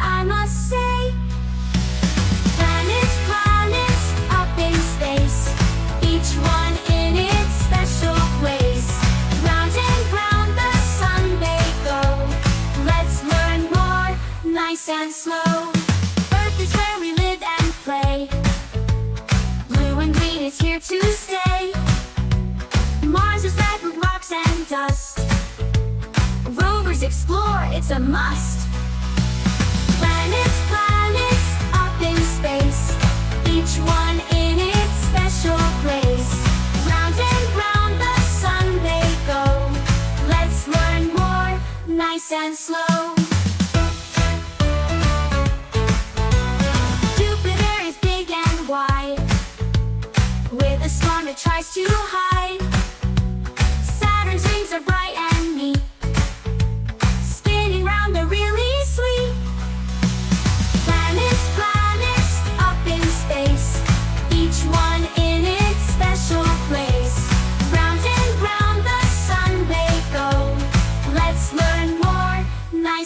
I must say Planets, planets, up in space. Each one in its special place Round and round the sun go. Let's learn more, nice and slow. Earth is where we live and play. Blue and green is here to stay. Mars is red with rocks and dust. Rovers explore, it's a must. fast and slow. Jupiter is big and wide, with a storm it tries to hide.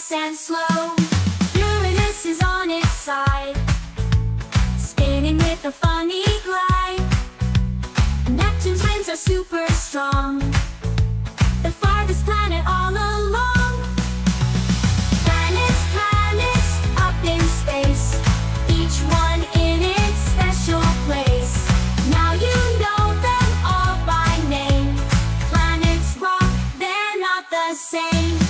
nice and slow. Uranus is on its side, spinning with a funny glide. Neptune's winds are super strong, the farthest planet all along. Planets, planets, up in space, each one in its special place. Now you know them all by name. Planets rock, they're not the same.